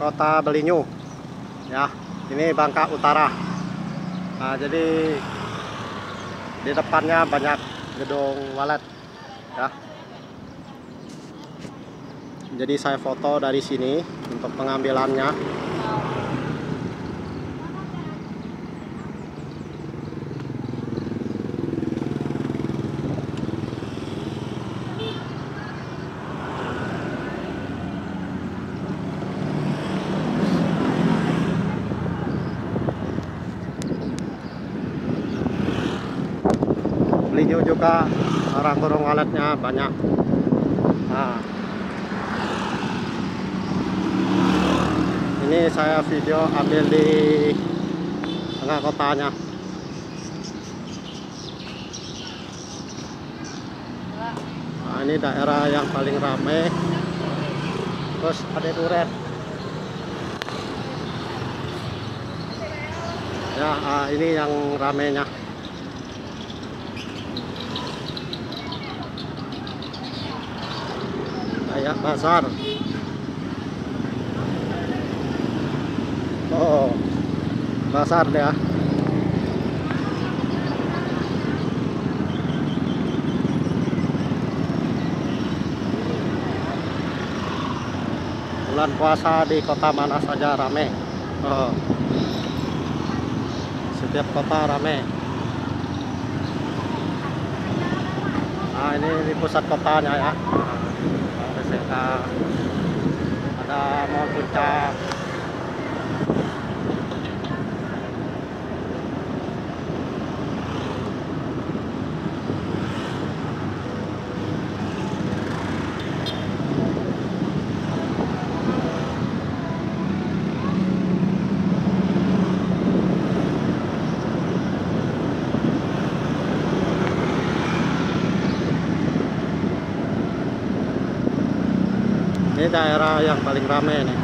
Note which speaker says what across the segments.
Speaker 1: kota Belinyu. Ya ini Bangka Utara. Nah jadi di depannya banyak gedung walet ya. Jadi saya foto dari sini untuk pengambilannya. juga orang kurung waletnya banyak. Nah. Ini saya video ambil di tengah kotanya. Nah ini daerah yang paling ramai terus ada duren ya ah, ini yang ramenya. banyak pasar. Oh pasar ya bulan puasa di kota mana saja rame. Oh. setiap kota rame. Nah ini di pusat kotanya ya. せた。まだもう来た。ini daerah yang paling ramai nih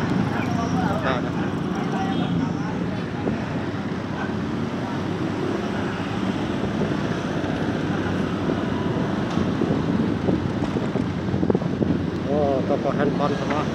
Speaker 1: oh toko handphone semua.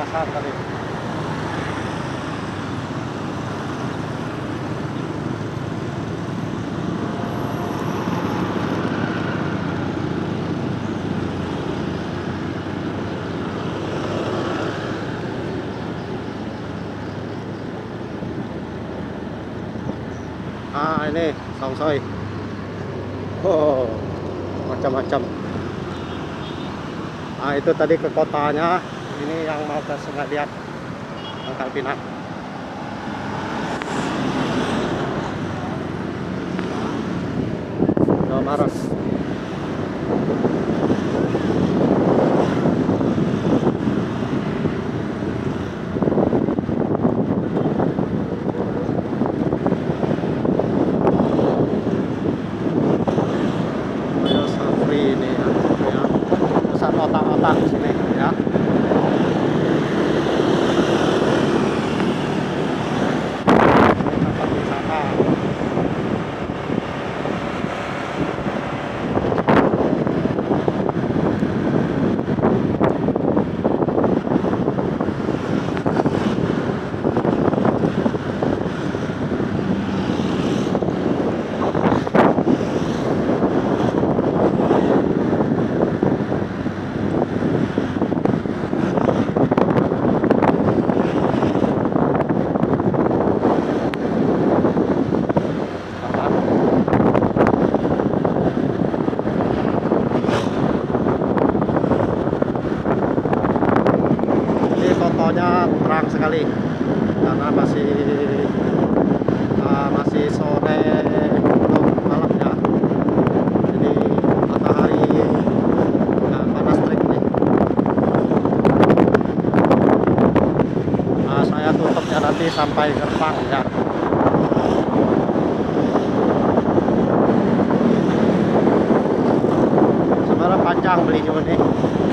Speaker 1: pasar kali ah ini songsoi oh macam-macam. Ah itu tadi ke kotanya ini yang mau ke Sungai Liat Pangkal Pinang Maret karena masih uh, masih sore belum malam ya. Jadi matahari uh, panas terik nih uh, saya tutupnya nanti sampai gerbang ya. Panjang beli ini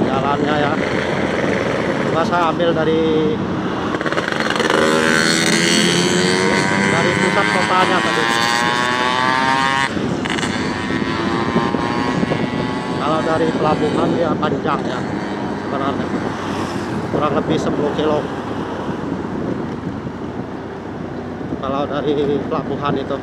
Speaker 1: jalannya ya. Cuma saya ambil dari kotanya tadi kalau dari pelabuhan dia panjang ya sebenarnya. Kurang lebih 10 kilo. Kalau dari pelabuhan itu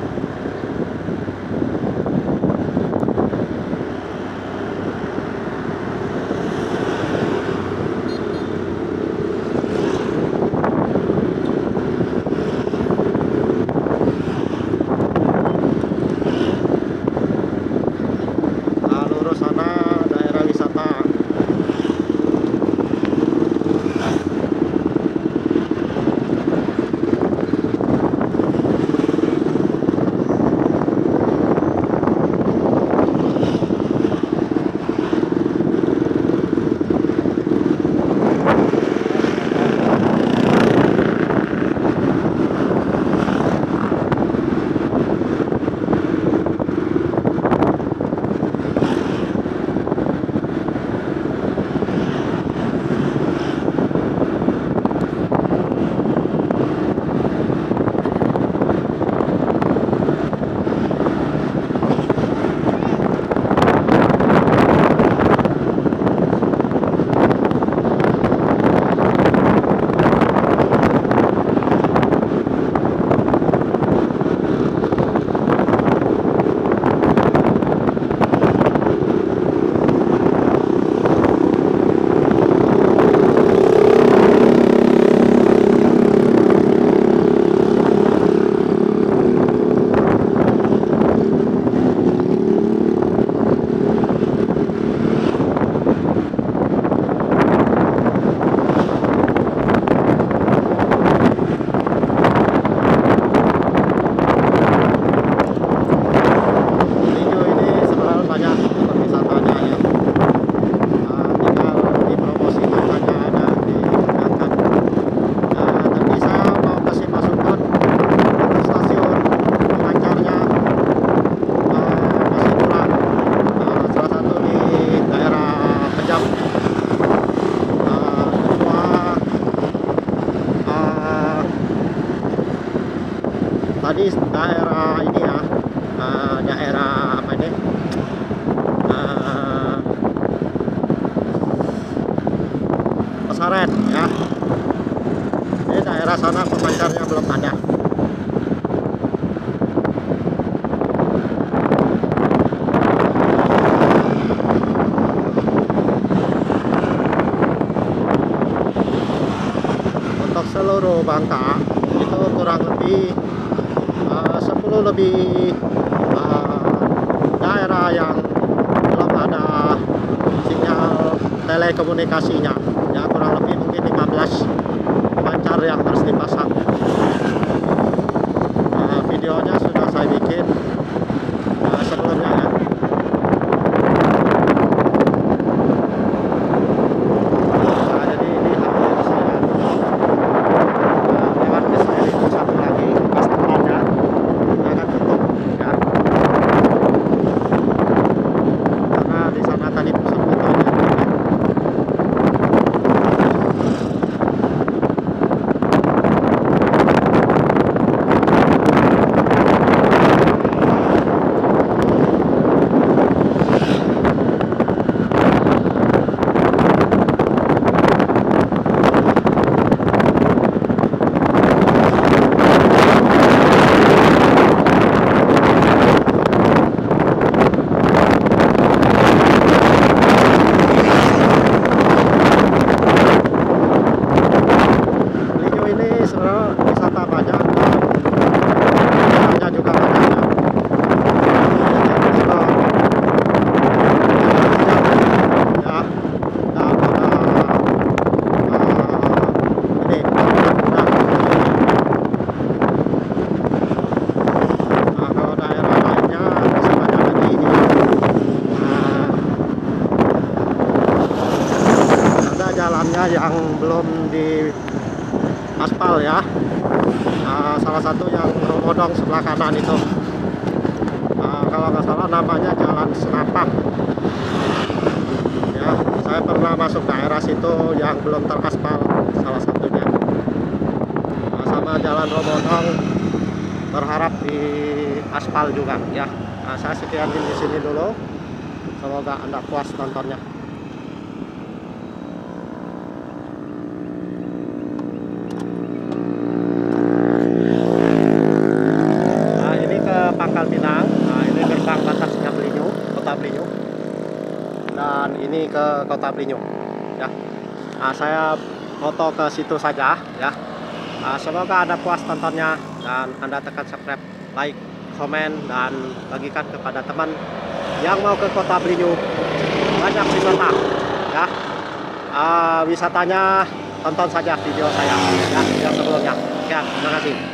Speaker 1: tadi daerah ini ya eh, daerah apa ini? Eh, pesaren ya. Ini daerah sana pemancarnya belum ada. Untuk seluruh Bangka itu kurang lebih 10 lebih eh, daerah yang belum ada sinyal telekomunikasinya. Ya kurang lebih mungkin 15 pancar yang harus dipasang Eh, videonya sudah saya bikin eh, sebelumnya ya Nah, jadi ini hampir saya eh, lewat ke saya itu satu lagi pas depannya akan tutup ya karena di sana tadi pusat kotanya yang belum di aspal ya. Uh, salah satu yang Romodong sebelah kanan itu. Uh, kalau nggak salah namanya Jalan Senapan ya saya pernah masuk daerah situ yang belum teraspal salah satunya. Uh, sama Jalan Romodong berharap di aspal juga ya. Nah, saya sekian di sini dulu. Semoga anda puas nontonnya nah ini ke Pangkal Pinang nah ini gerbang batasnya Belinyu kota Belinyu dan ini kota Belinyu ya. Nah, saya foto ke situ saja ya. Nah, semoga anda puas tontonnya dan anda tekan subscribe like komen dan bagikan kepada teman yang mau ke kota Belinyu banyak wisata ya. Uh, wisatanya tonton saja video saya ya yang sebelumnya. Ya terima kasih